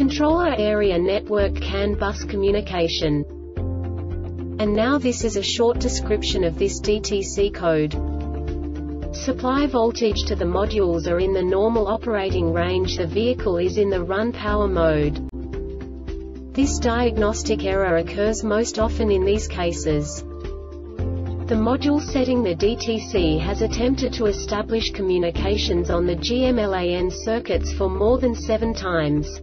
Controller Area Network CAN bus communication. And now this is a short description of this DTC code. Supply voltage to the modules are in the normal operating range the vehicle is in the run power mode. This diagnostic error occurs most often in these cases. The module setting the DTC has attempted to establish communications on the GMLAN circuits for more than seven times.